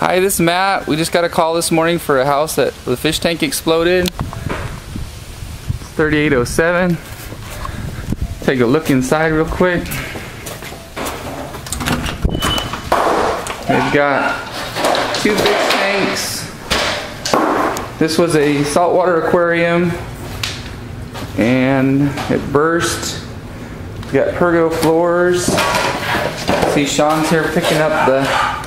Hi, this is Matt. We just got a call this morning for a house that the fish tank exploded. It's 3807. Take a look inside real quick. We've got two big tanks. This was a saltwater aquarium and it burst. We got pergo floors. See Sean's here picking up the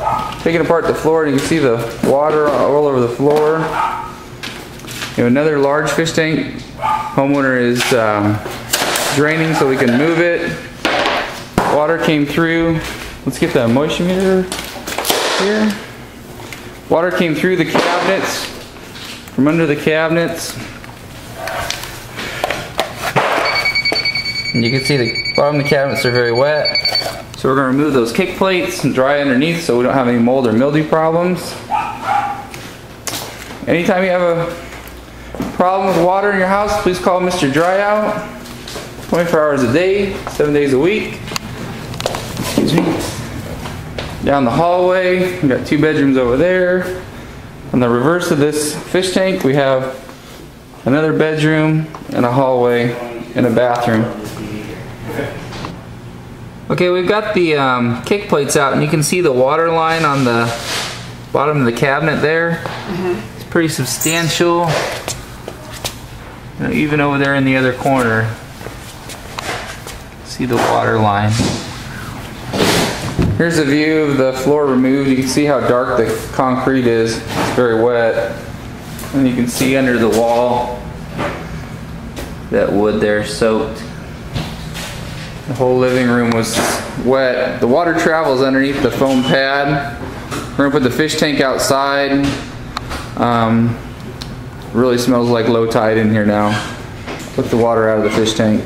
taking apart the floor and you can see the water all over the floor. We have another large fish tank. Homeowner is um, draining so we can move it. Water came through. Let's get the moisture meter here. Water came through the cabinets, from under the cabinets. And you can see the bottom of the cabinets are very wet. So we're going to remove those kick plates and dry underneath so we don't have any mold or mildew problems. Anytime you have a problem with water in your house, please call Mr. Dryout. 24 hours a day, 7 days a week. Excuse me. Down the hallway, we got two bedrooms over there. On the reverse of this fish tank, we have another bedroom and a hallway and a bathroom. Okay, we've got the um, kick plates out and you can see the water line on the bottom of the cabinet there. Mm -hmm. It's pretty substantial. You know, even over there in the other corner, see the water line. Here's a view of the floor removed. You can see how dark the concrete is. It's very wet. And you can see under the wall that wood there soaked. The whole living room was wet. The water travels underneath the foam pad. We're gonna put the fish tank outside. Um, really smells like low tide in here now. Put the water out of the fish tank.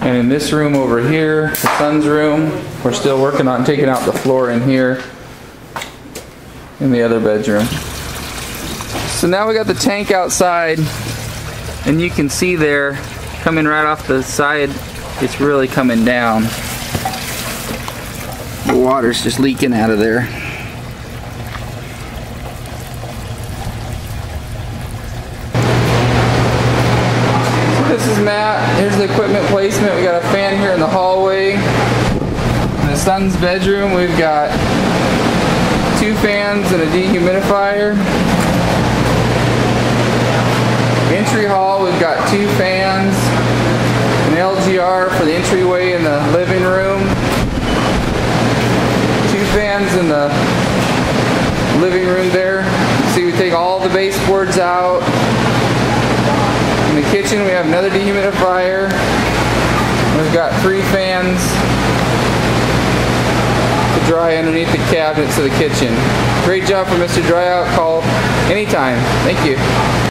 And in this room over here, the son's room, we're still working on taking out the floor in here in the other bedroom. So now we got the tank outside and you can see there coming right off the side it's really coming down. The water's just leaking out of there. This is Matt. Here's the equipment placement. We got a fan here in the hallway. In the son's bedroom, we've got two fans and a dehumidifier. Entry hall, we've got two fans, LGR for the entryway in the living room. Two fans in the living room there. See we take all the baseboards out. In the kitchen we have another dehumidifier. We've got three fans to dry underneath the cabinets of the kitchen. Great job for Mr. Dryout. Call anytime. Thank you.